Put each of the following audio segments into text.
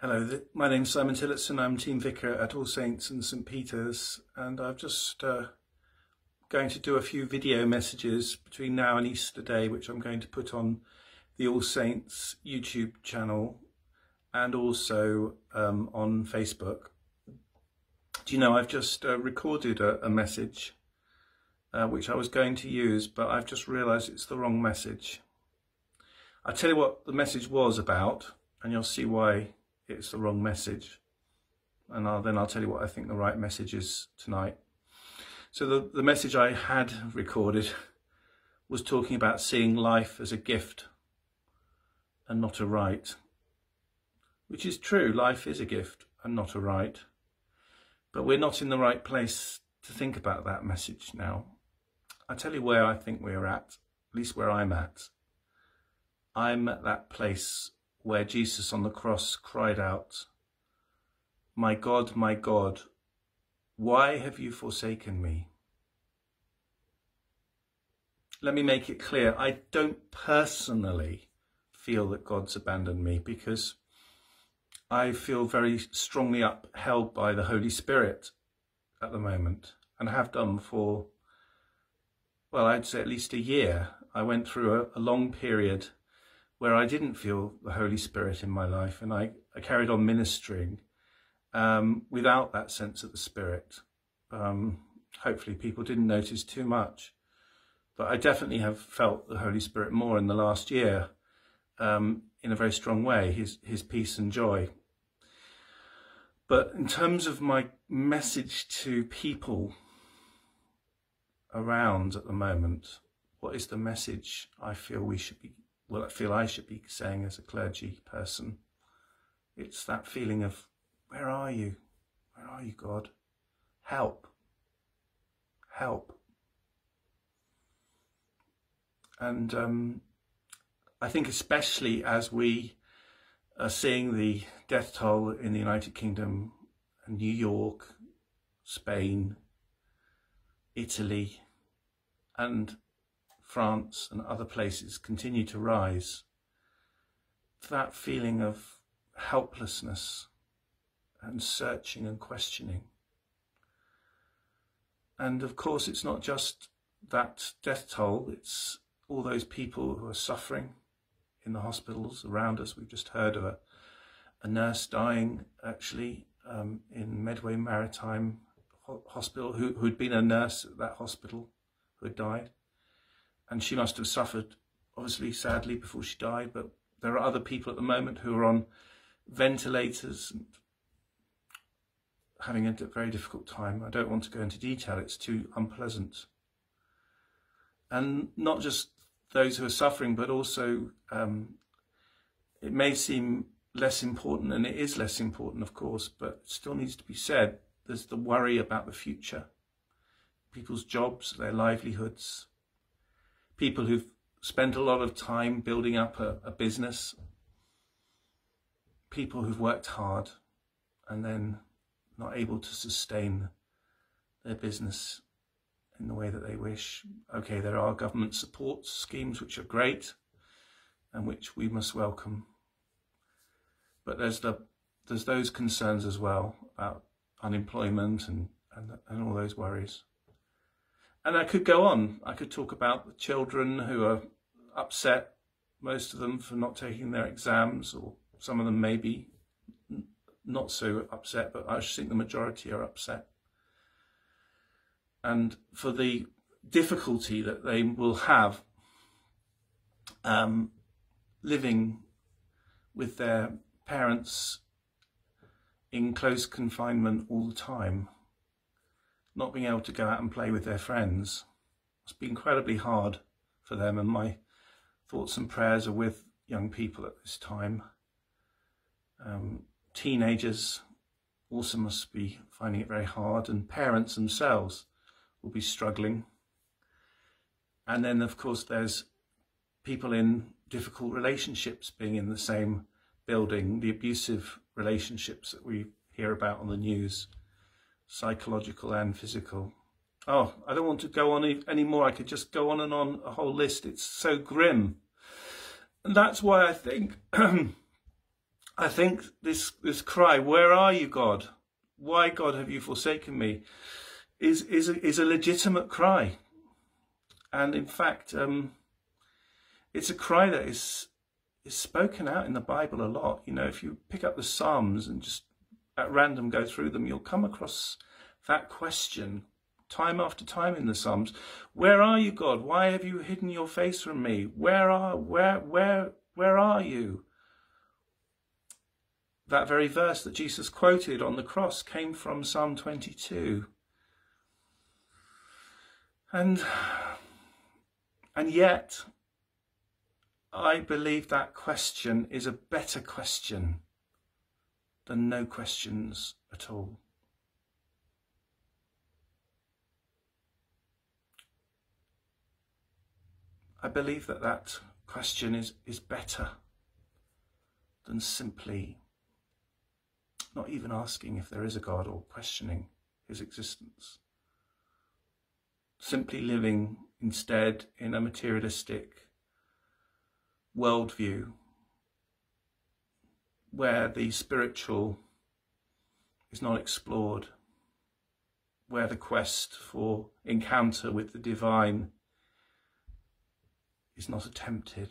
Hello, my name's Simon Tillotson. I'm Team Vicar at All Saints and St Peter's, and I'm just uh, going to do a few video messages between now and Easter Day, which I'm going to put on the All Saints YouTube channel and also um, on Facebook. Do you know, I've just uh, recorded a, a message uh, which I was going to use, but I've just realised it's the wrong message. I'll tell you what the message was about, and you'll see why it's the wrong message. And I'll, then I'll tell you what I think the right message is tonight. So the, the message I had recorded was talking about seeing life as a gift and not a right. Which is true, life is a gift and not a right. But we're not in the right place to think about that message now. I tell you where I think we're at, at least where I'm at. I'm at that place where Jesus on the cross cried out, My God, my God, why have you forsaken me? Let me make it clear, I don't personally feel that God's abandoned me because I feel very strongly upheld by the Holy Spirit at the moment and have done for, well, I'd say at least a year. I went through a, a long period where I didn't feel the Holy Spirit in my life and I, I carried on ministering um, without that sense of the Spirit. Um, hopefully people didn't notice too much. But I definitely have felt the Holy Spirit more in the last year um, in a very strong way, his, his peace and joy. But in terms of my message to people around at the moment, what is the message I feel we should be well, I feel I should be saying as a clergy person. It's that feeling of, where are you? Where are you, God? Help. Help. And um, I think especially as we are seeing the death toll in the United Kingdom, New York, Spain, Italy, and France and other places continue to rise, that feeling of helplessness and searching and questioning. And of course, it's not just that death toll, it's all those people who are suffering in the hospitals around us. We've just heard of a, a nurse dying actually um, in Medway Maritime Hospital who, who'd been a nurse at that hospital who had died and she must have suffered, obviously, sadly, before she died. But there are other people at the moment who are on ventilators and having a very difficult time. I don't want to go into detail, it's too unpleasant. And not just those who are suffering, but also um, it may seem less important, and it is less important, of course, but still needs to be said. There's the worry about the future, people's jobs, their livelihoods, people who've spent a lot of time building up a, a business, people who've worked hard and then not able to sustain their business in the way that they wish. Okay, there are government support schemes which are great and which we must welcome. But there's the there's those concerns as well about unemployment and, and, and all those worries. And I could go on. I could talk about the children who are upset, most of them for not taking their exams, or some of them maybe not so upset, but I think the majority are upset. And for the difficulty that they will have um, living with their parents in close confinement all the time not being able to go out and play with their friends. Must be incredibly hard for them and my thoughts and prayers are with young people at this time. Um, teenagers also must be finding it very hard and parents themselves will be struggling. And then of course there's people in difficult relationships being in the same building, the abusive relationships that we hear about on the news psychological and physical. Oh, I don't want to go on any more. I could just go on and on a whole list. It's so grim. And that's why I think I think this, this cry, where are you, God? Why, God, have you forsaken me? Is, is, a, is a legitimate cry. And in fact, um, it's a cry that is, is spoken out in the Bible a lot. You know, if you pick up the Psalms and just at random go through them, you'll come across that question time after time in the Psalms. Where are you, God? Why have you hidden your face from me? Where are, where, where, where are you? That very verse that Jesus quoted on the cross came from Psalm 22. And, and yet, I believe that question is a better question than no questions at all. I believe that that question is, is better than simply not even asking if there is a God or questioning his existence. Simply living instead in a materialistic worldview where the spiritual is not explored, where the quest for encounter with the divine is not attempted.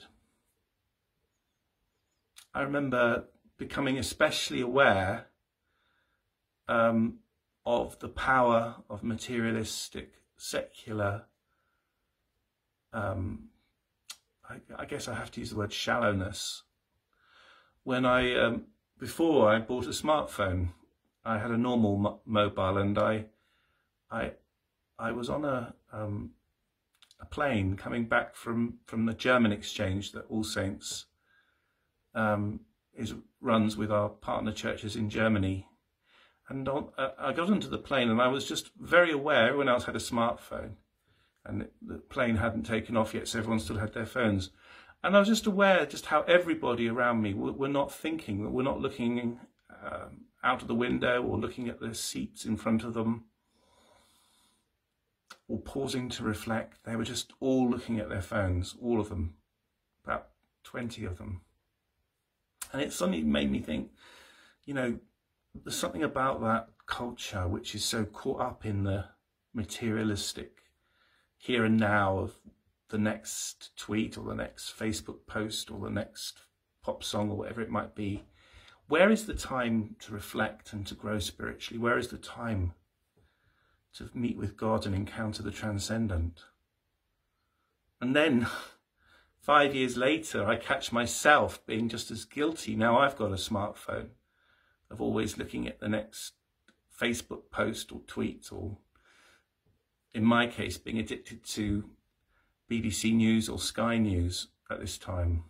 I remember becoming especially aware um, of the power of materialistic, secular, um, I, I, guess I have to use the word shallowness. When I, um, before I bought a smartphone, I had a normal mobile and I, I, I was on a, um, a plane coming back from, from the German exchange that All Saints um, is runs with our partner churches in Germany and on, uh, I got onto the plane and I was just very aware everyone else had a smartphone and the plane hadn't taken off yet, so everyone still had their phones. And I was just aware just how everybody around me were, were not thinking, that we're not looking um, out of the window or looking at the seats in front of them or pausing to reflect. They were just all looking at their phones, all of them, about 20 of them. And it suddenly made me think, you know, there's something about that culture which is so caught up in the materialistic here and now of the next tweet or the next Facebook post or the next pop song or whatever it might be. Where is the time to reflect and to grow spiritually? Where is the time to meet with God and encounter the transcendent? And then five years later, I catch myself being just as guilty. Now I've got a smartphone of always looking at the next Facebook post or tweet or in my case being addicted to BBC News or Sky News at this time.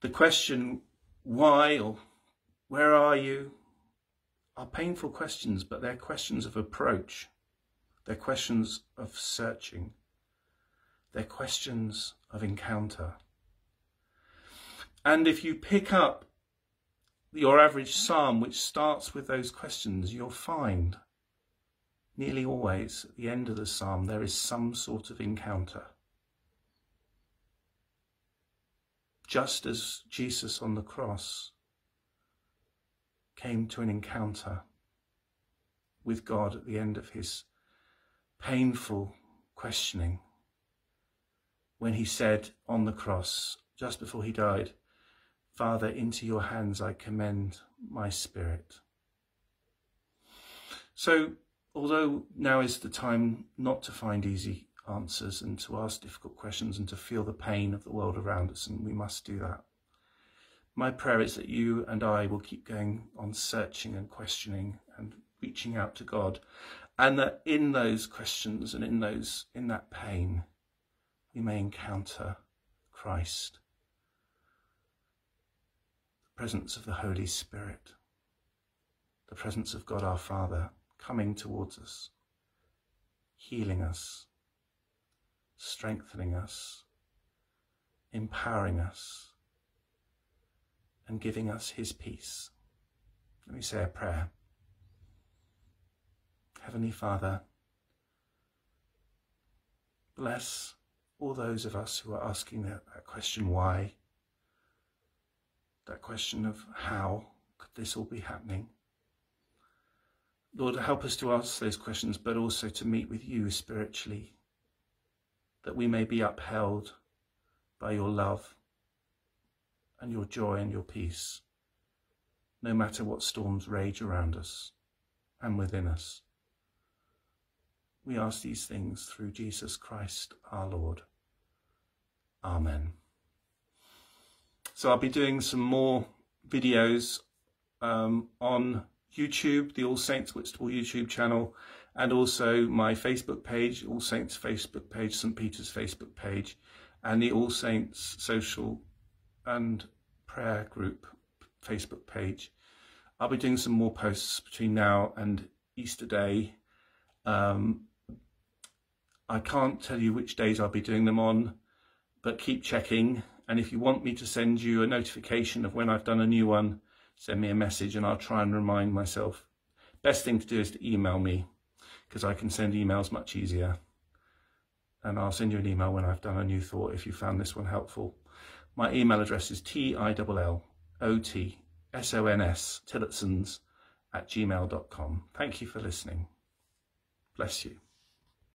The question why or where are you are painful questions but they're questions of approach. They're questions of searching. They're questions of encounter. And if you pick up your average psalm which starts with those questions, you'll find nearly always at the end of the psalm there is some sort of encounter. Just as Jesus on the cross came to an encounter with God at the end of his painful questioning when he said on the cross, just before he died, Father, into your hands I commend my spirit. So, although now is the time not to find easy answers and to ask difficult questions and to feel the pain of the world around us, and we must do that, my prayer is that you and I will keep going on searching and questioning and reaching out to God, and that in those questions and in those in that pain, we may encounter Christ. The presence of the Holy Spirit, the presence of God our Father coming towards us, healing us, strengthening us, empowering us, and giving us his peace. Let me say a prayer. Heavenly Father, bless all those of us who are asking that, that question, why? that question of how could this all be happening? Lord, help us to ask those questions, but also to meet with you spiritually, that we may be upheld by your love and your joy and your peace, no matter what storms rage around us and within us. We ask these things through Jesus Christ our Lord. Amen. So I'll be doing some more videos um, on YouTube, the All Saints Whitstable YouTube channel, and also my Facebook page, All Saints Facebook page, St Peter's Facebook page, and the All Saints Social and Prayer Group Facebook page. I'll be doing some more posts between now and Easter Day. Um, I can't tell you which days I'll be doing them on, but keep checking. And if you want me to send you a notification of when I've done a new one, send me a message and I'll try and remind myself. Best thing to do is to email me because I can send emails much easier. And I'll send you an email when I've done a new thought if you found this one helpful. My email address is T-I-L-L-O-T-S-O-N-S, Tillotsons at gmail.com. Thank you for listening. Bless you.